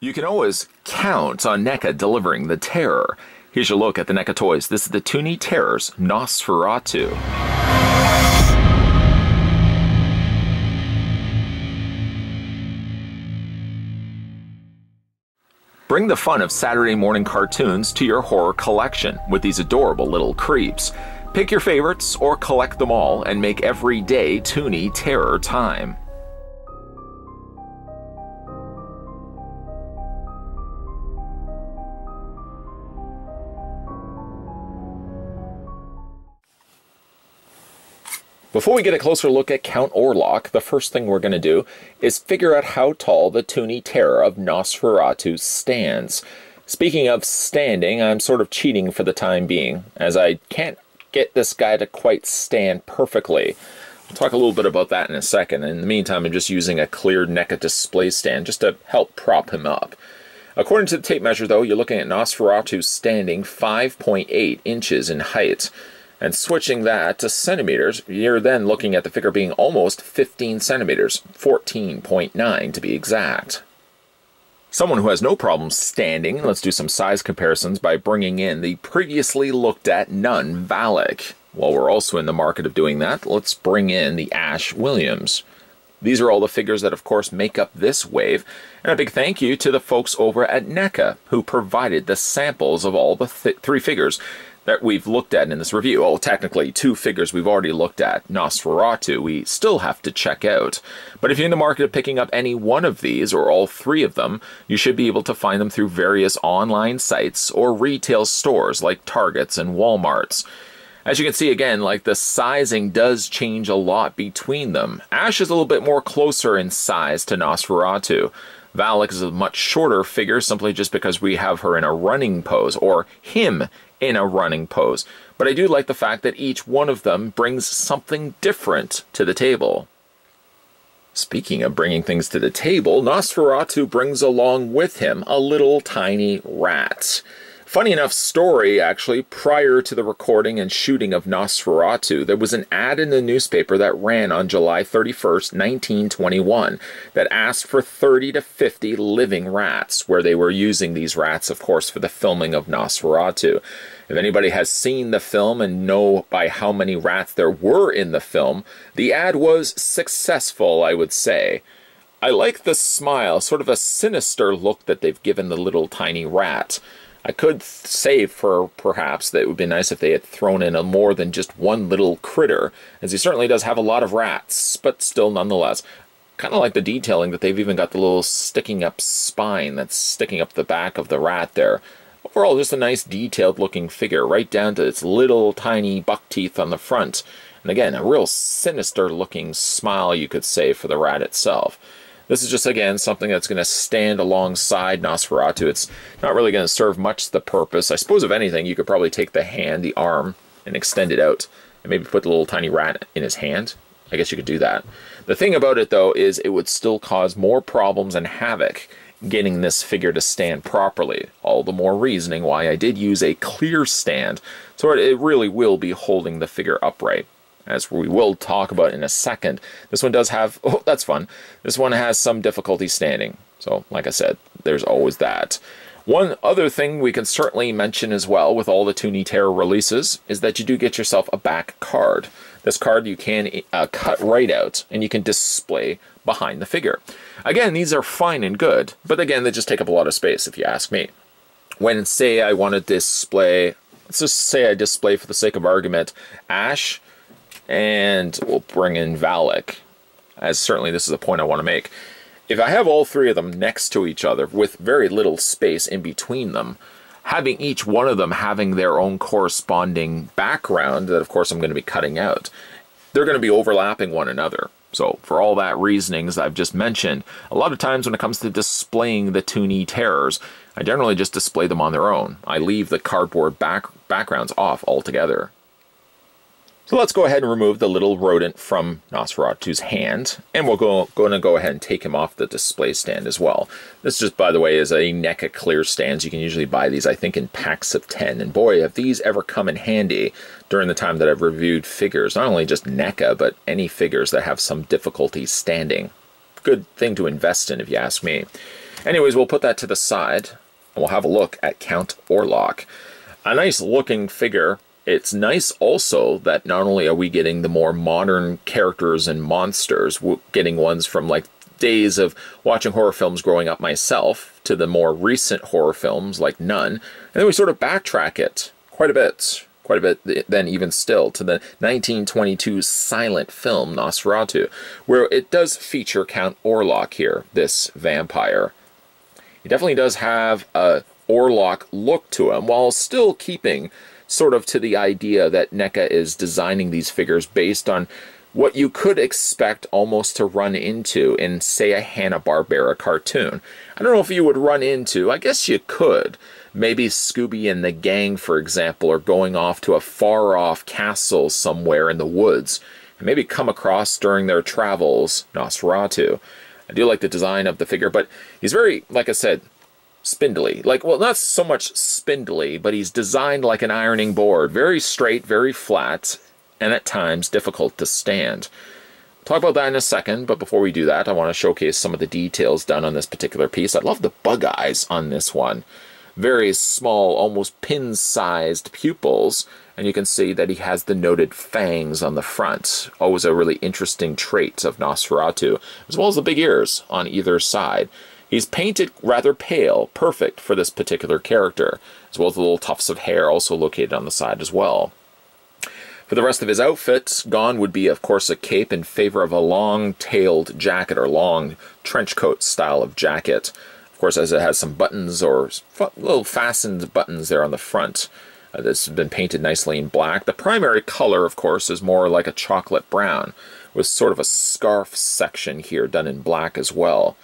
You can always count on NECA delivering the terror. Here's your look at the NECA toys. This is the Toony Terrors Nosferatu. Bring the fun of Saturday morning cartoons to your horror collection with these adorable little creeps. Pick your favorites or collect them all and make every day Toony Terror time. Before we get a closer look at Count Orlok, the first thing we're going to do is figure out how tall the Toony Terror of Nosferatu stands. Speaking of standing, I'm sort of cheating for the time being, as I can't get this guy to quite stand perfectly. We'll talk a little bit about that in a second. In the meantime, I'm just using a clear NECA display stand just to help prop him up. According to the tape measure, though, you're looking at Nosferatu standing 5.8 inches in height. And switching that to centimeters, you're then looking at the figure being almost 15 centimeters, 14.9 to be exact. Someone who has no problem standing, let's do some size comparisons by bringing in the previously looked at Nun Valak. While we're also in the market of doing that, let's bring in the Ash Williams. These are all the figures that, of course, make up this wave. And a big thank you to the folks over at NECA who provided the samples of all the th three figures that we've looked at in this review. Well, technically, two figures we've already looked at, Nosferatu, we still have to check out. But if you're in the market of picking up any one of these, or all three of them, you should be able to find them through various online sites or retail stores like Targets and Walmarts. As you can see again, like the sizing does change a lot between them. Ash is a little bit more closer in size to Nosferatu. Valak is a much shorter figure simply just because we have her in a running pose, or him in a running pose. But I do like the fact that each one of them brings something different to the table. Speaking of bringing things to the table, Nosferatu brings along with him a little tiny rat. Funny enough story, actually, prior to the recording and shooting of Nosferatu, there was an ad in the newspaper that ran on July 31st, 1921, that asked for 30 to 50 living rats, where they were using these rats, of course, for the filming of Nosferatu. If anybody has seen the film and know by how many rats there were in the film, the ad was successful, I would say. I like the smile, sort of a sinister look that they've given the little tiny rat. I could say for perhaps that it would be nice if they had thrown in a more than just one little critter, as he certainly does have a lot of rats, but still nonetheless. Kind of like the detailing that they've even got the little sticking up spine that's sticking up the back of the rat there. Overall, just a nice detailed looking figure, right down to its little tiny buck teeth on the front. And again, a real sinister looking smile, you could say, for the rat itself. This is just, again, something that's going to stand alongside Nosferatu. It's not really going to serve much the purpose. I suppose, if anything, you could probably take the hand, the arm, and extend it out, and maybe put the little tiny rat in his hand. I guess you could do that. The thing about it, though, is it would still cause more problems and havoc getting this figure to stand properly. All the more reasoning why I did use a clear stand, so it really will be holding the figure upright as we will talk about in a second. This one does have, oh, that's fun. This one has some difficulty standing. So, like I said, there's always that. One other thing we can certainly mention as well with all the Toony Terror releases is that you do get yourself a back card. This card you can uh, cut right out and you can display behind the figure. Again, these are fine and good, but again, they just take up a lot of space if you ask me. When, say, I want to display, let's just say I display for the sake of argument, Ash, and we'll bring in Valak, as certainly this is a point I want to make. If I have all three of them next to each other with very little space in between them, having each one of them having their own corresponding background that of course I'm going to be cutting out, they're going to be overlapping one another. So for all that reasonings I've just mentioned, a lot of times when it comes to displaying the Toony terrors, I generally just display them on their own. I leave the cardboard back backgrounds off altogether. So let's go ahead and remove the little rodent from Nosferatu's hand, and we're go, going to go ahead and take him off the display stand as well. This just, by the way, is a NECA clear stands. You can usually buy these, I think, in packs of 10, and boy, have these ever come in handy during the time that I've reviewed figures, not only just NECA, but any figures that have some difficulty standing. Good thing to invest in, if you ask me. Anyways, we'll put that to the side, and we'll have a look at Count Orlok. A nice looking figure. It's nice also that not only are we getting the more modern characters and monsters, getting ones from like days of watching horror films growing up myself to the more recent horror films like Nun, and then we sort of backtrack it quite a bit, quite a bit then even still to the 1922 silent film Nosferatu, where it does feature Count Orlok here, this vampire. He definitely does have a Orlok look to him while still keeping sort of to the idea that NECA is designing these figures based on what you could expect almost to run into in, say, a Hanna-Barbera cartoon. I don't know if you would run into, I guess you could. Maybe Scooby and the gang, for example, are going off to a far off castle somewhere in the woods, and maybe come across during their travels Nosferatu. I do like the design of the figure, but he's very, like I said, spindly. Like, well, not so much spindly, but he's designed like an ironing board. Very straight, very flat, and at times difficult to stand. talk about that in a second, but before we do that, I want to showcase some of the details done on this particular piece. I love the bug eyes on this one. Very small, almost pin-sized pupils, and you can see that he has the noted fangs on the front. Always a really interesting trait of Nosferatu, as well as the big ears on either side. He's painted rather pale, perfect for this particular character, as well as the little tufts of hair also located on the side as well. For the rest of his outfit, gone would be, of course, a cape in favor of a long-tailed jacket or long trench coat style of jacket. Of course, as it has some buttons or little fastened buttons there on the front. Uh, this has been painted nicely in black. The primary color, of course, is more like a chocolate brown, with sort of a scarf section here done in black as well.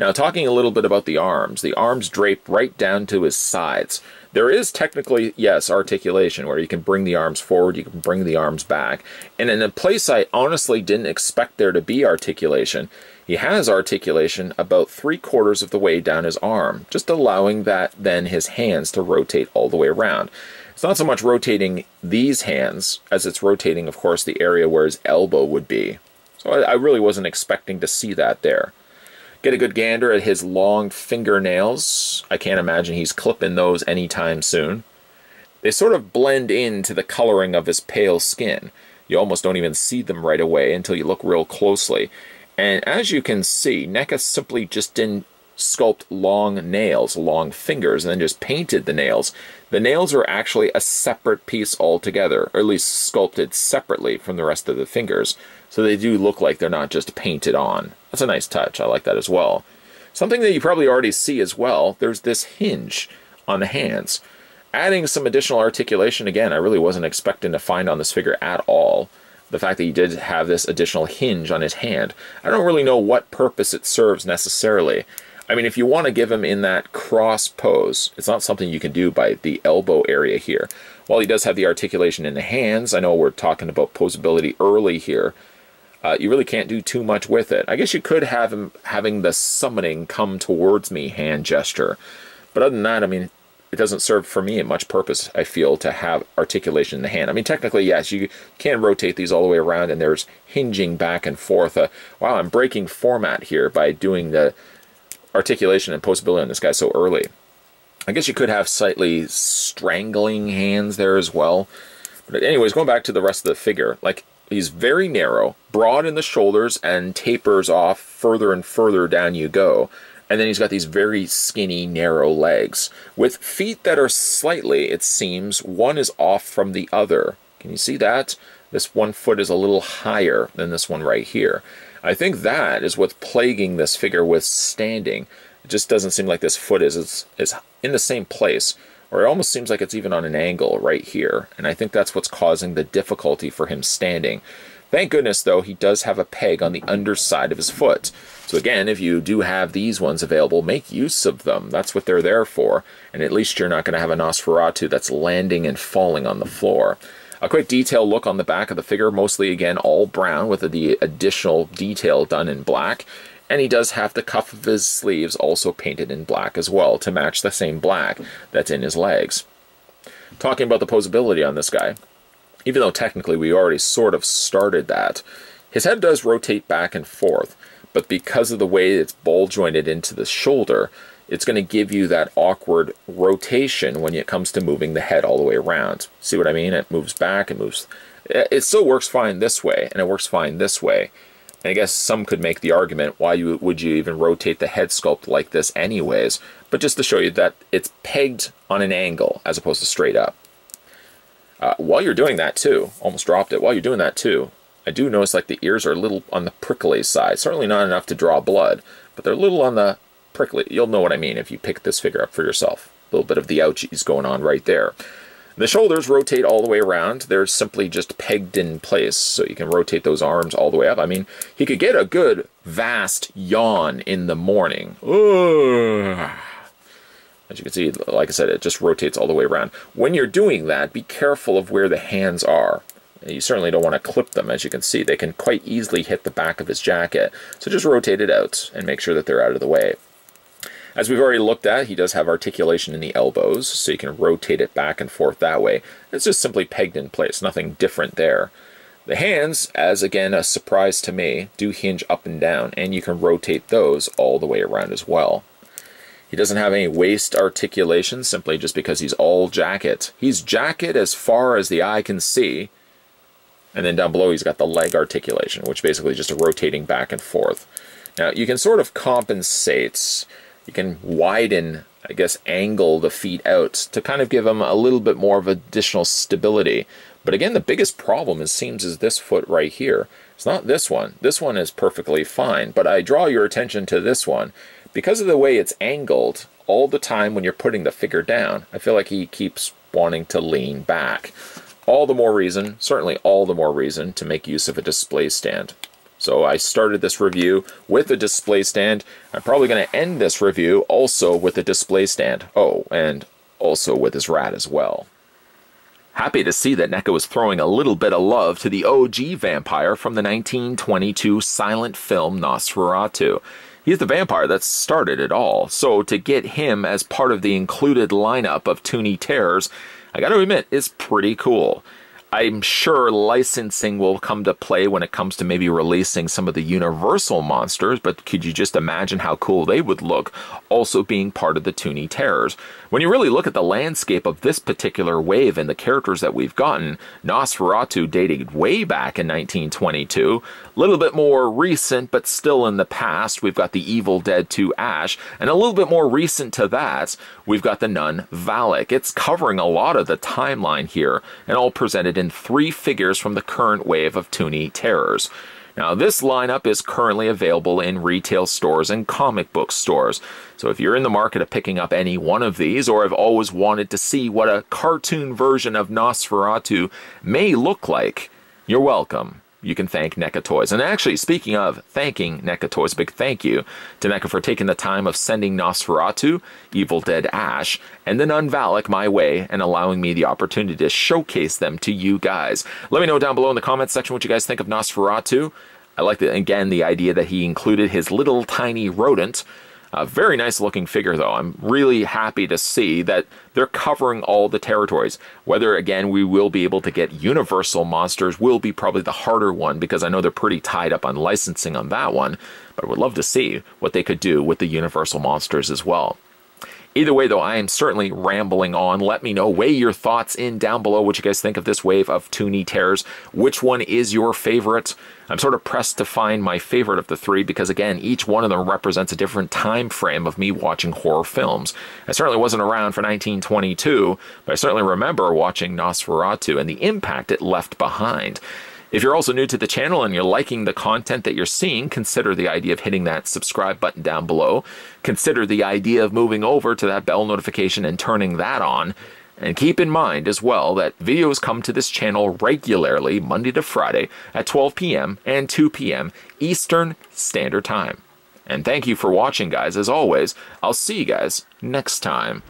Now, talking a little bit about the arms, the arms drape right down to his sides. There is technically, yes, articulation where you can bring the arms forward, you can bring the arms back. And in a place I honestly didn't expect there to be articulation, he has articulation about three quarters of the way down his arm, just allowing that then his hands to rotate all the way around. It's not so much rotating these hands as it's rotating, of course, the area where his elbow would be. So I, I really wasn't expecting to see that there. Get a good gander at his long fingernails. I can't imagine he's clipping those anytime soon. They sort of blend into the coloring of his pale skin. You almost don't even see them right away until you look real closely. And as you can see, NECA simply just didn't sculpt long nails, long fingers, and then just painted the nails. The nails are actually a separate piece altogether, or at least sculpted separately from the rest of the fingers. So they do look like they're not just painted on. That's a nice touch. I like that as well. Something that you probably already see as well, there's this hinge on the hands. Adding some additional articulation, again, I really wasn't expecting to find on this figure at all. The fact that he did have this additional hinge on his hand. I don't really know what purpose it serves necessarily. I mean, if you want to give him in that cross pose, it's not something you can do by the elbow area here. While he does have the articulation in the hands, I know we're talking about posability early here, uh, you really can't do too much with it. I guess you could have him having the summoning come towards me hand gesture. But other than that, I mean, it doesn't serve for me much purpose, I feel, to have articulation in the hand. I mean, technically, yes, you can rotate these all the way around and there's hinging back and forth. Uh, wow, I'm breaking format here by doing the articulation and posability on this guy so early. I guess you could have slightly strangling hands there as well. But anyways, going back to the rest of the figure, like He's very narrow, broad in the shoulders, and tapers off further and further down you go. And then he's got these very skinny, narrow legs with feet that are slightly, it seems, one is off from the other. Can you see that? This one foot is a little higher than this one right here. I think that is what's plaguing this figure with standing. It just doesn't seem like this foot is, is, is in the same place or it almost seems like it's even on an angle right here, and I think that's what's causing the difficulty for him standing. Thank goodness, though, he does have a peg on the underside of his foot. So again, if you do have these ones available, make use of them. That's what they're there for, and at least you're not going to have a Nosferatu that's landing and falling on the floor. A quick detail look on the back of the figure, mostly again all brown with the additional detail done in black. And he does have the cuff of his sleeves also painted in black as well to match the same black that's in his legs. Talking about the posability on this guy, even though technically we already sort of started that, his head does rotate back and forth, but because of the way it's ball jointed into the shoulder, it's going to give you that awkward rotation when it comes to moving the head all the way around. See what I mean? It moves back, it moves. It still works fine this way, and it works fine this way. And I guess some could make the argument, why you, would you even rotate the head sculpt like this anyways? But just to show you that it's pegged on an angle as opposed to straight up. Uh, while you're doing that too, almost dropped it, while you're doing that too, I do notice like the ears are a little on the prickly side. Certainly not enough to draw blood, but they're a little on the prickly. You'll know what I mean if you pick this figure up for yourself. A little bit of the ouchies going on right there. The shoulders rotate all the way around. They're simply just pegged in place, so you can rotate those arms all the way up. I mean, he could get a good, vast yawn in the morning. Ugh. As you can see, like I said, it just rotates all the way around. When you're doing that, be careful of where the hands are. You certainly don't want to clip them, as you can see. They can quite easily hit the back of his jacket. So just rotate it out and make sure that they're out of the way. As we've already looked at, he does have articulation in the elbows, so you can rotate it back and forth that way. It's just simply pegged in place, nothing different there. The hands, as again a surprise to me, do hinge up and down, and you can rotate those all the way around as well. He doesn't have any waist articulation simply just because he's all jacket. He's jacket as far as the eye can see, and then down below he's got the leg articulation, which basically just a rotating back and forth. Now you can sort of compensate you can widen, I guess, angle the feet out to kind of give them a little bit more of additional stability. But again, the biggest problem, it seems, is this foot right here. It's not this one. This one is perfectly fine, but I draw your attention to this one. Because of the way it's angled all the time when you're putting the figure down, I feel like he keeps wanting to lean back. All the more reason, certainly all the more reason, to make use of a display stand. So I started this review with a display stand. I'm probably going to end this review also with a display stand. Oh, and also with his rat as well. Happy to see that NECA was throwing a little bit of love to the OG vampire from the 1922 silent film Nosferatu. He's the vampire that started it all, so to get him as part of the included lineup of Toony Terrors, I gotta admit, is pretty cool. I'm sure licensing will come to play when it comes to maybe releasing some of the Universal monsters, but could you just imagine how cool they would look also being part of the Toony Terrors? When you really look at the landscape of this particular wave and the characters that we've gotten, Nosferatu dated way back in 1922, a little bit more recent but still in the past, we've got the Evil Dead 2 Ash, and a little bit more recent to that, we've got the Nun Valak. It's covering a lot of the timeline here, and all presented three figures from the current wave of Toony Terrors. Now, this lineup is currently available in retail stores and comic book stores. So if you're in the market of picking up any one of these, or have always wanted to see what a cartoon version of Nosferatu may look like, you're welcome you can thank NECA Toys. And actually, speaking of thanking NECA Toys, big thank you to NECA for taking the time of sending Nosferatu, Evil Dead Ash, and then Nun Valak my way and allowing me the opportunity to showcase them to you guys. Let me know down below in the comments section what you guys think of Nosferatu. I like, the, again, the idea that he included his little tiny rodent a very nice looking figure, though. I'm really happy to see that they're covering all the territories. Whether, again, we will be able to get Universal monsters will be probably the harder one because I know they're pretty tied up on licensing on that one. But I would love to see what they could do with the Universal monsters as well. Either way, though, I am certainly rambling on. Let me know, weigh your thoughts in down below what you guys think of this wave of Toony Terrors. Which one is your favorite? I'm sort of pressed to find my favorite of the three because, again, each one of them represents a different time frame of me watching horror films. I certainly wasn't around for 1922, but I certainly remember watching Nosferatu and the impact it left behind. If you're also new to the channel and you're liking the content that you're seeing, consider the idea of hitting that subscribe button down below. Consider the idea of moving over to that bell notification and turning that on. And keep in mind as well that videos come to this channel regularly Monday to Friday at 12 p.m. and 2 p.m. Eastern Standard Time. And thank you for watching, guys. As always, I'll see you guys next time.